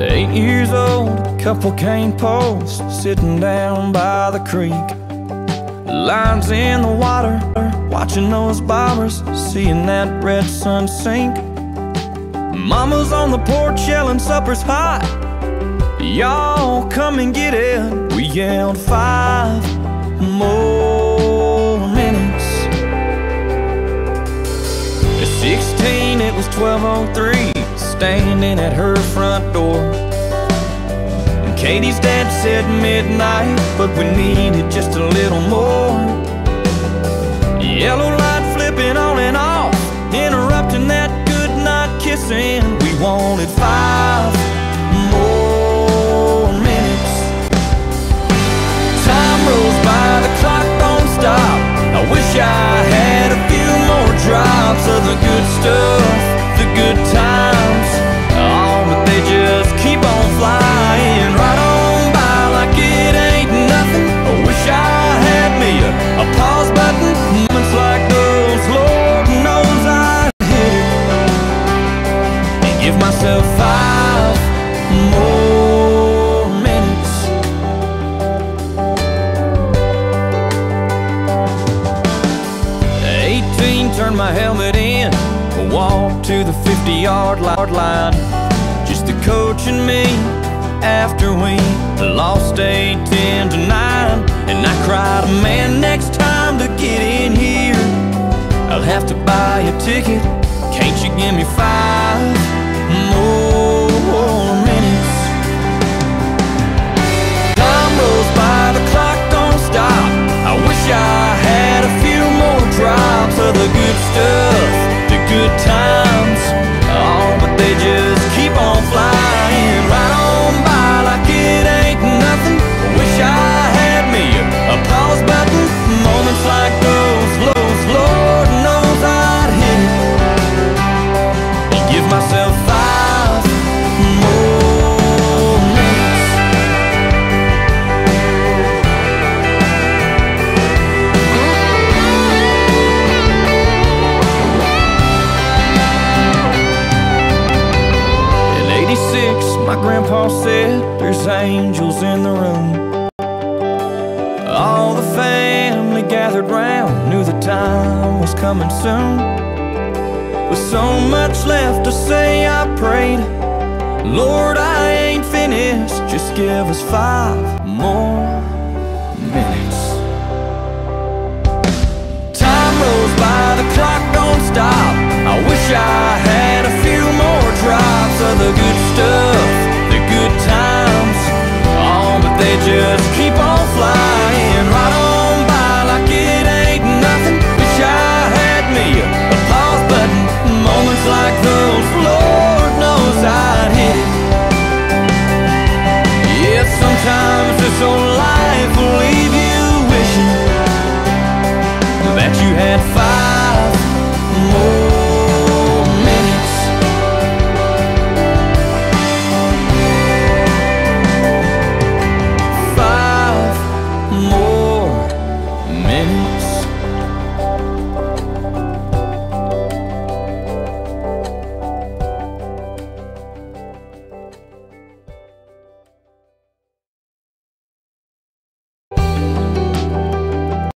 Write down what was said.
Eight years old, a couple cane posts sitting down by the creek. Lines in the water, watching those bobbers, seeing that red sun sink. Mama's on the porch yelling, supper's hot. Y'all come and get it. We yelled five more minutes. At 16, it was 1203 standing at her front door. And Katie's dad said midnight, but we needed just a little more. Yellow in, walked to the 50 yard line. Just the coach and me after we lost 8 10 to 9. And I cried, man, next time to get in here, I'll have to buy a ticket. Can't you give me five angels in the room. All the family gathered round, knew the time was coming soon. With so much left to say, I prayed, Lord, I ain't finished, just give us five more minutes.